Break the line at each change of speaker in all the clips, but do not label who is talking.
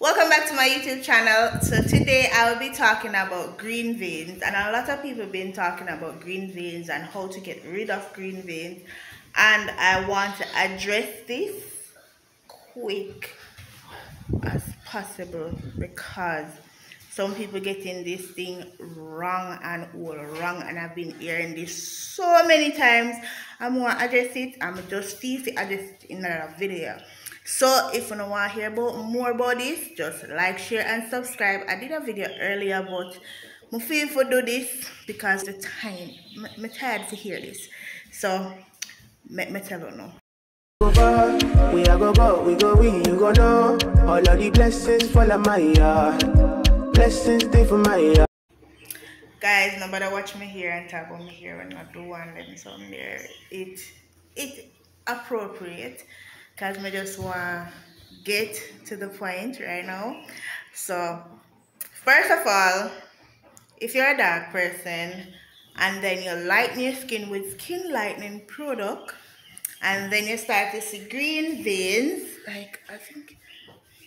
welcome back to my youtube channel. So today i will be talking about green veins and a lot of people have been talking about green veins and how to get rid of green veins. And i want to address this quick as possible because some people getting this thing wrong and all wrong and i've been hearing this so many times. I'm gonna address it. I'm just see if i address it in another video so if you don't want to hear about more about this just like share and subscribe i did a video earlier about I feel for do this because the time i'm tired to hear this so let me tell you now we are go go, we go we, you go know. All of the blessings fall on my yard. Blessings stay for my yard. Guys, nobody watch me here and talk about me here and not do one them some there. It it appropriate because I just want get to the point right now. So, first of all, if you're a dark person and then you lighten your skin with skin lightening product and then you start to see green veins, like I think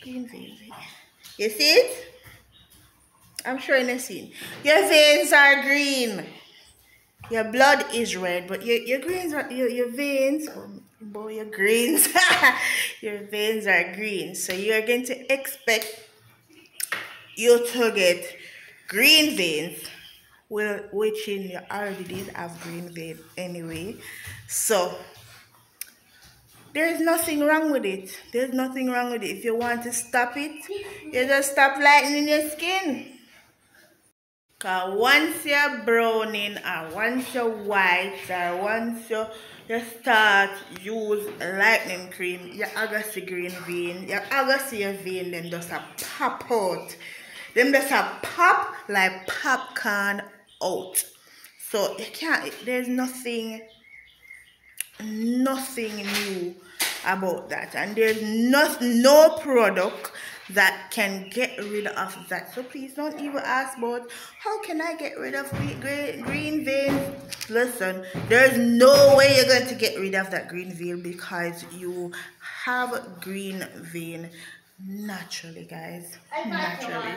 green veins. You see it? I'm sure in the scene. Your veins are green. Your blood is red, but your, your greens are your, your veins, boy, your greens, your veins are green. So you're going to expect you to get green veins, well, which in you already did have green veins anyway. So there's nothing wrong with it. There's nothing wrong with it. If you want to stop it, you just stop lightening your skin. Once you're browning or once you're white or once you, you start use lightning cream, you're green vein. You're vein them just a pop out. Them just a pop like popcorn out. So you can't there's nothing nothing new about that and there's no, no product that can get rid of that. So please don't even ask about how can i get rid of green, green veins listen there's no way you're going to get rid of that green vein because you have green vein naturally guys. Naturally